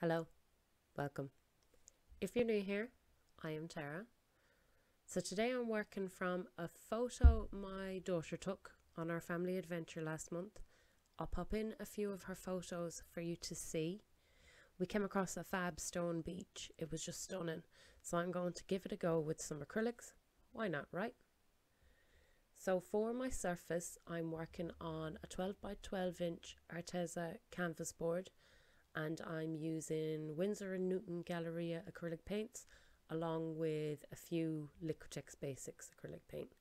Hello, welcome. If you're new here, I am Tara. So today I'm working from a photo my daughter took on our family adventure last month. I'll pop in a few of her photos for you to see. We came across a fab stone beach. It was just stunning. So I'm going to give it a go with some acrylics. Why not, right? So for my surface, I'm working on a 12 by 12 inch Arteza canvas board and I'm using Winsor & Newton Galeria acrylic paints along with a few Liquitex Basics acrylic paint.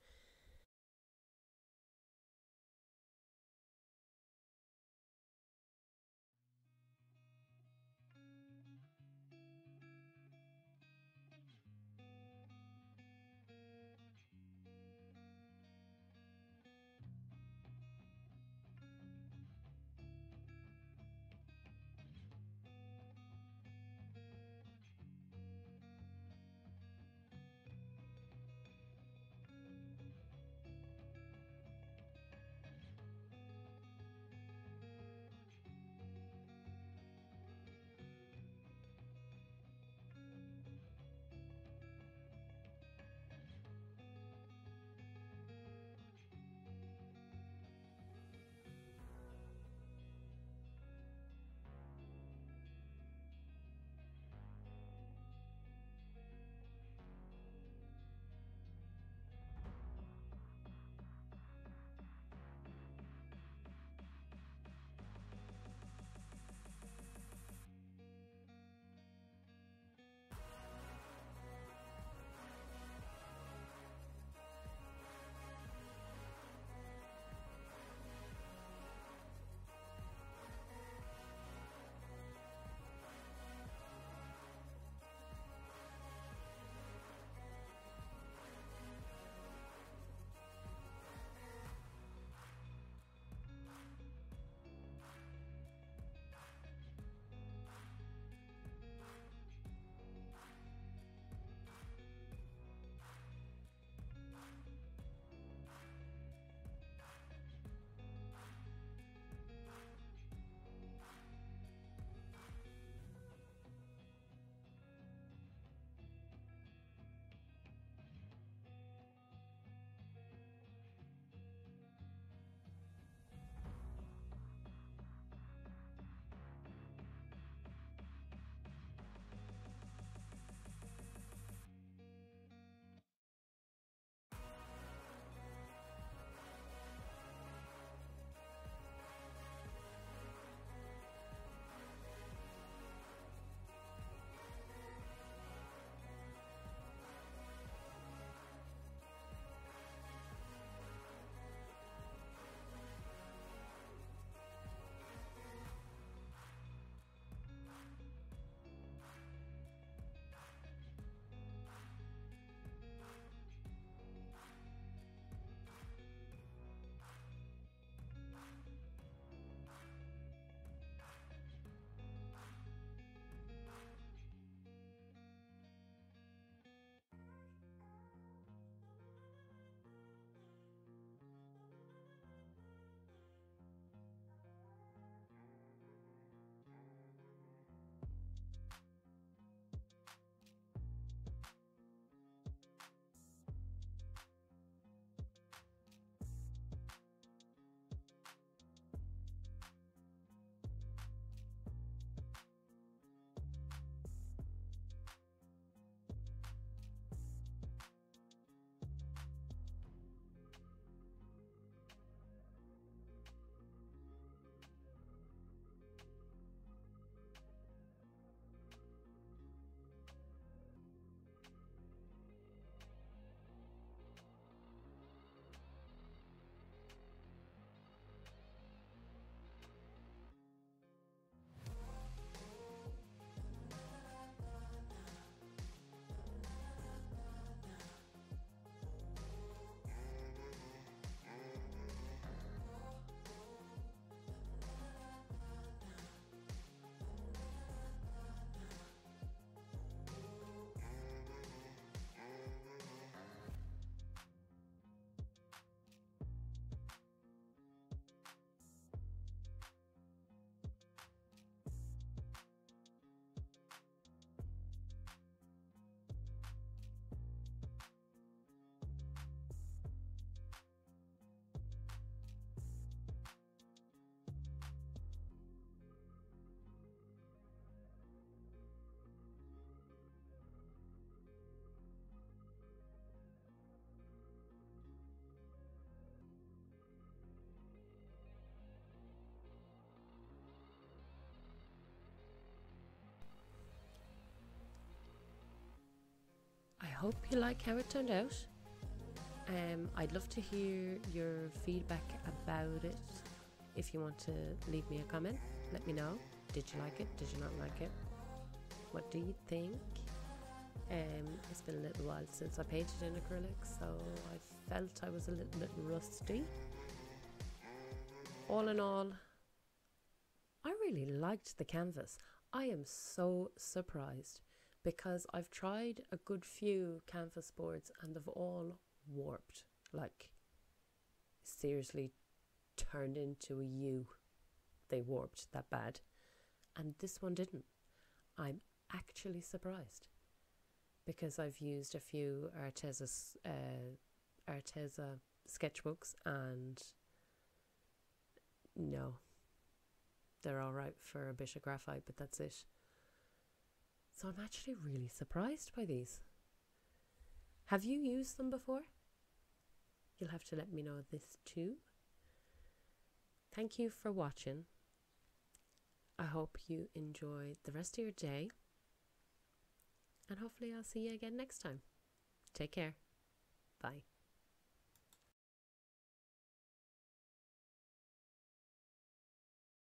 Hope you like how it turned out. Um, I'd love to hear your feedback about it. If you want to leave me a comment, let me know. Did you like it? Did you not like it? What do you think? Um, it's been a little while since I painted in acrylic, so I felt I was a little bit rusty. All in all, I really liked the canvas. I am so surprised because I've tried a good few canvas boards and they've all warped. Like, seriously turned into a U. They warped that bad. And this one didn't. I'm actually surprised because I've used a few Arteza, uh, Arteza sketchbooks and no, they're all right for a bit of graphite, but that's it. So I'm actually really surprised by these. Have you used them before? You'll have to let me know this too. Thank you for watching. I hope you enjoy the rest of your day. And hopefully, I'll see you again next time. Take care. Bye.